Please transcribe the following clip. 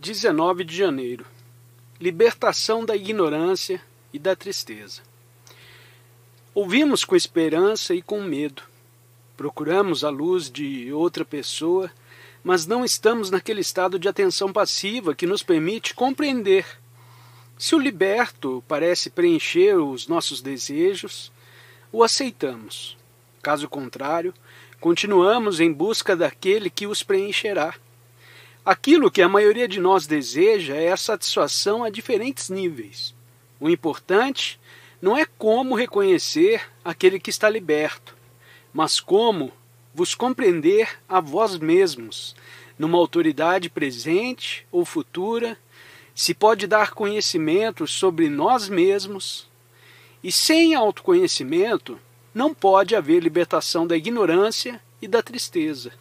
19 de janeiro Libertação da ignorância e da tristeza. Ouvimos com esperança e com medo. Procuramos a luz de outra pessoa, mas não estamos naquele estado de atenção passiva que nos permite compreender. Se o liberto parece preencher os nossos desejos, o aceitamos. Caso contrário, continuamos em busca daquele que os preencherá. Aquilo que a maioria de nós deseja é a satisfação a diferentes níveis. O importante não é como reconhecer aquele que está liberto, mas como vos compreender a vós mesmos, numa autoridade presente ou futura, se pode dar conhecimento sobre nós mesmos, e sem autoconhecimento não pode haver libertação da ignorância e da tristeza.